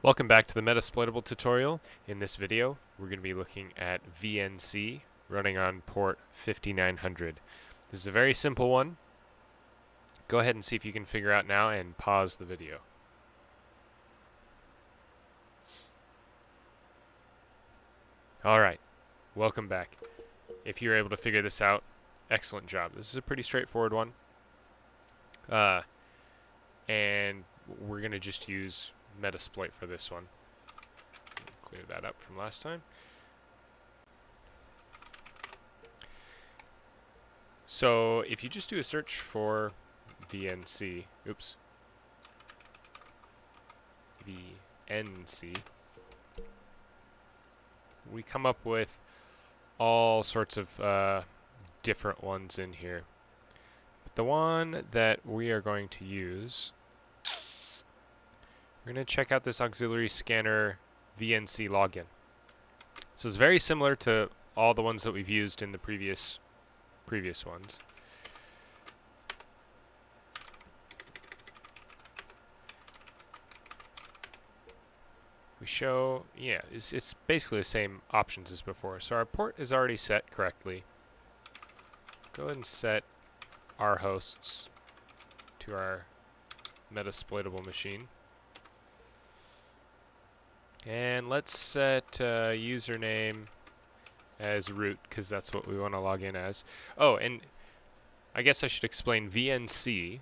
Welcome back to the Metasploitable tutorial. In this video, we're going to be looking at VNC running on port 5900. This is a very simple one. Go ahead and see if you can figure out now and pause the video. Alright, welcome back. If you're able to figure this out, excellent job. This is a pretty straightforward one. Uh, and we're going to just use Metasploit for this one. Clear that up from last time. So if you just do a search for VNC, oops, VNC, we come up with all sorts of uh, different ones in here. But the one that we are going to use we're going to check out this auxiliary scanner VNC login. So it's very similar to all the ones that we've used in the previous previous ones. we show, yeah, it's, it's basically the same options as before. So our port is already set correctly. Go ahead and set our hosts to our Metasploitable machine. And let's set uh, username as root because that's what we want to log in as. Oh, and I guess I should explain VNC,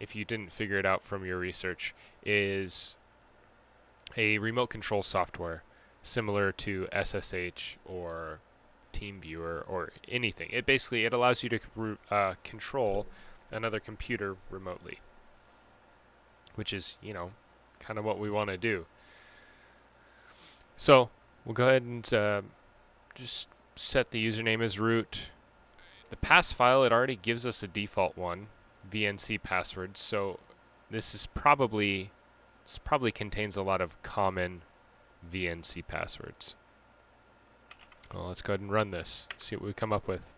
if you didn't figure it out from your research, is a remote control software similar to SSH or TeamViewer or anything. It basically it allows you to uh, control another computer remotely, which is you know kind of what we want to do. So we'll go ahead and uh, just set the username as root. The pass file, it already gives us a default one, VNC password. So this is probably, this probably contains a lot of common VNC passwords. Well, let's go ahead and run this, see what we come up with.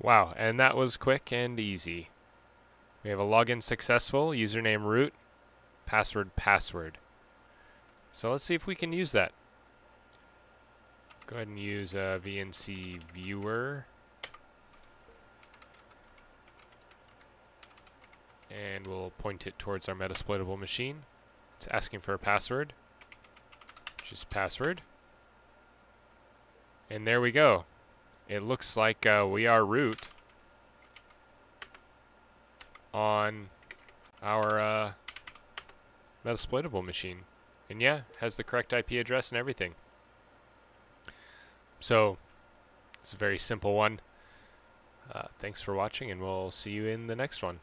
Wow, and that was quick and easy. We have a login successful, username root, password password. So let's see if we can use that. Go ahead and use a VNC viewer. And we'll point it towards our Metasploitable machine. It's asking for a password, which is password. And there we go. It looks like uh, we are root on our uh, Metasploitable machine. And yeah, has the correct IP address and everything. So, it's a very simple one. Uh, thanks for watching, and we'll see you in the next one.